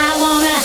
I wanna